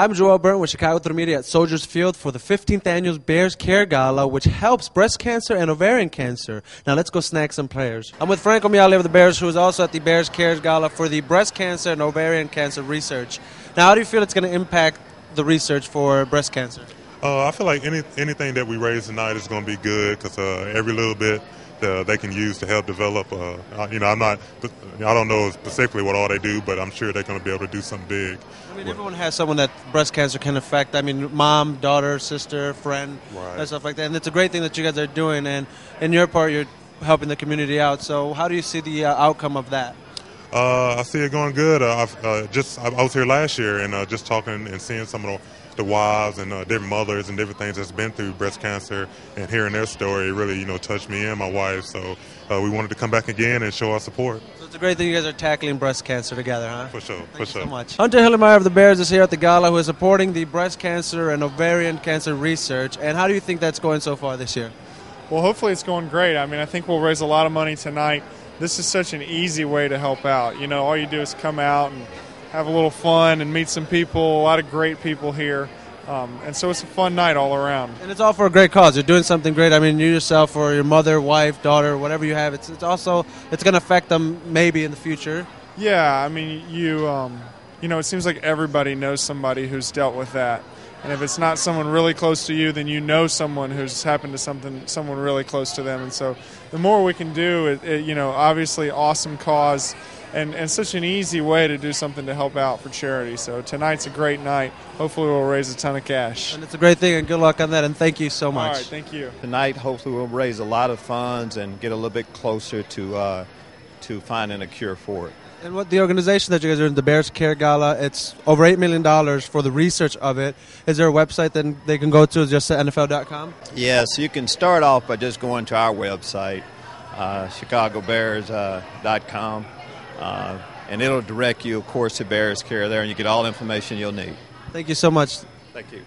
I'm Joel Burton with Chicago 3 Media at Soldiers Field for the 15th annual Bears Care Gala, which helps breast cancer and ovarian cancer. Now let's go snag some players. I'm with Frank Omiyale of the Bears, who is also at the Bears Care Gala for the breast cancer and ovarian cancer research. Now, how do you feel it's going to impact the research for breast cancer? Uh, I feel like any anything that we raise tonight is going to be good because uh, every little bit uh, they can use to help develop. Uh, you know, I'm not, I don't know specifically what all they do, but I'm sure they're going to be able to do something big. I mean, everyone has someone that breast cancer can affect. I mean, mom, daughter, sister, friend, right. and stuff like that. And it's a great thing that you guys are doing. And in your part, you're helping the community out. So, how do you see the uh, outcome of that? Uh, I see it going good. Uh, I've uh, just I was here last year and uh, just talking and seeing some of the the wives and uh, different mothers and different things that's been through breast cancer and hearing their story really you know touched me and my wife. So uh, we wanted to come back again and show our support. So it's a great thing you guys are tackling breast cancer together huh? For sure Thank for sure so much. Hunter Hillenmeyer of the bears is here at the gala who is supporting the breast cancer and ovarian cancer research. And how do you think that's going so far this year? Well hopefully it's going great. I mean i think we'll raise a lot of money tonight this is such an easy way to help out you know all you do is come out and have a little fun and meet some people a lot of great people here um, and so it's a fun night all around. And it's all for a great cause. You're doing something great. I mean, you yourself or your mother, wife, daughter, whatever you have. It's, it's also it's going to affect them maybe in the future. Yeah, I mean, you um, you know, it seems like everybody knows somebody who's dealt with that. And if it's not someone really close to you, then you know someone who's happened to something, someone really close to them. And so, the more we can do, it, it you know, obviously, awesome cause and, and such an easy way to do something to help out for charity. So tonight's a great night. Hopefully, we'll raise a ton of cash. And it's a great thing, and good luck on that. And thank you so much. All right, thank you. Tonight, hopefully, we'll raise a lot of funds and get a little bit closer to uh, to finding a cure for it. And what the organization that you guys are in, the Bears Care Gala, it's over $8 million for the research of it. Is there a website that they can go to, just NFL.com? Yes, you can start off by just going to our website, uh, chicagobears.com. Uh, and it'll direct you, of course, to Bears Care there, and you get all the information you'll need. Thank you so much. Thank you.